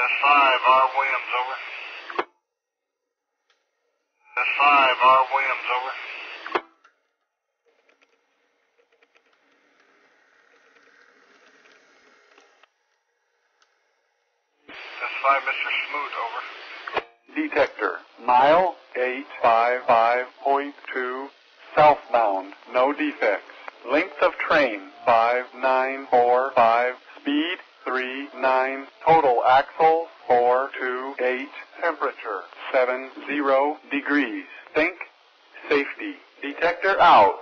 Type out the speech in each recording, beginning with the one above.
S5, R Williams, over. S5, R Williams, over. S5, Mr. Smoot, over. Detector, mile 855.2, southbound, no defects. Length of train 5945, speed 39, total axle 428, temperature 70 degrees. Think safety. Detector out.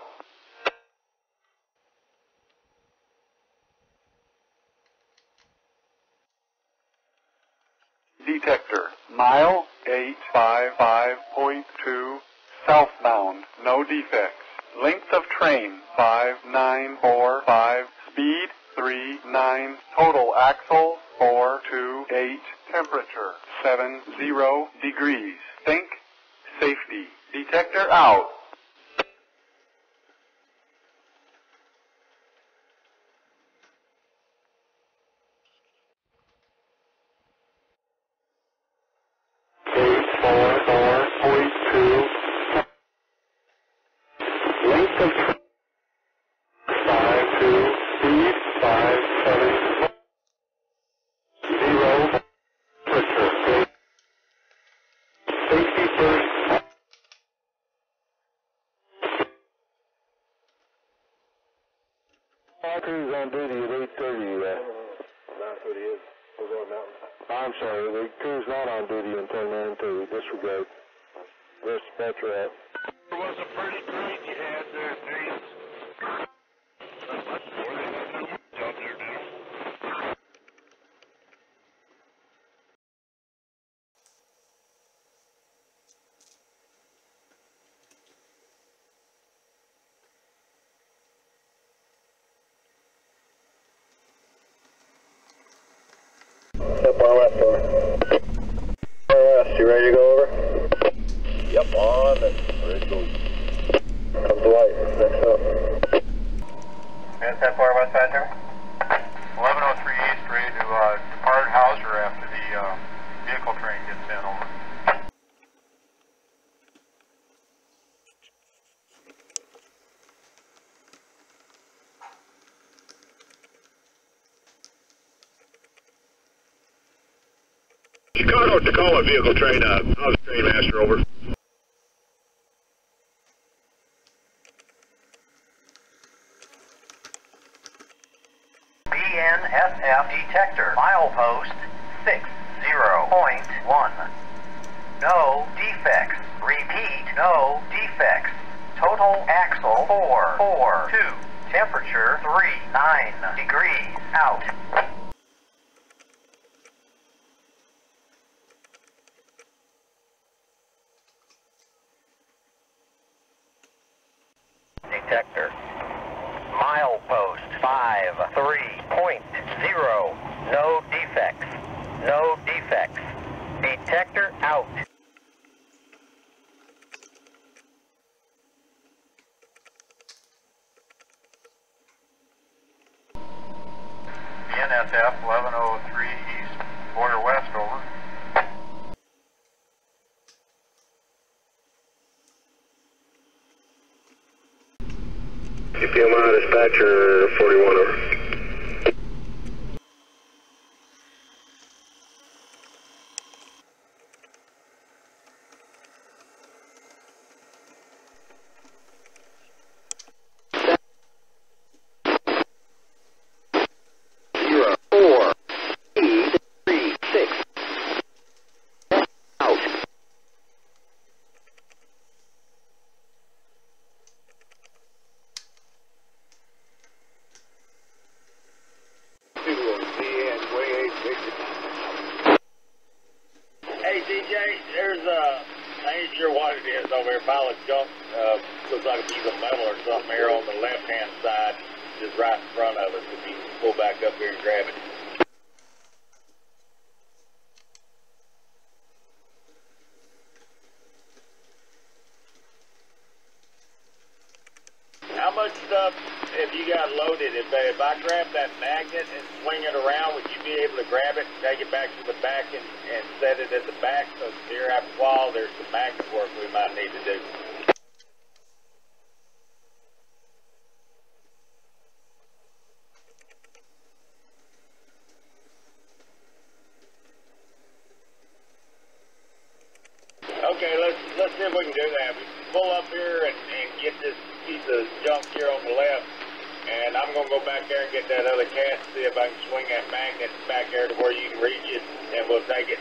Detector, mile 855.2, southbound, no defects. Length of train 5945, speed 39, total axle 428, temperature 70 degrees. Think safety. Detector out. Eight four four point two. Length of train five two speed five seven zero temperature. Safety first. All crews on duty at 8.30. Uh, That's what he is. We're going mountain. I'm sorry, the crew's not on duty until 9.30. Disregard. Dispatcher out. There was a train you had there, Dave. Not much more than a two months out there, Dave. Step on left over. Far west, you ready to go over? Yep, on and ready to go. Comes Dwight, next up. And that far west side there? 1103 East, ready to uh, depart Hauser after the uh, vehicle train gets in, over. Chicago Tacoma vehicle train, uh, the train master over? BNSF detector, milepost 60.1. No defects. Repeat, no defects. Total axle 442. Temperature 39 degrees out. Detector. Milepost 53.0. No defects. No defects. Detector out. BNSF 1103 East, border west, over. CPMI dispatcher 41 over. Zero four speed three six out. There's a I ain't sure what it is over here, pile of junk. Uh, looks like a piece of metal or something here on the left hand side, just right in front of us. If you can pull back up here and grab it. How much stuff have you got loaded? If, I- if I grab that magnet and swing it around, would you be able to grab it and take it back to the back and, and set it at the back? So here after a while, there's some magnet work we might need to do. Okay, let's let's see if we can do that. We pull up here and, and get this piece of junk here on the left, and I'm gonna go back there and get that other cast, see if I can swing that magnet back there to where you can reach it, and we'll take it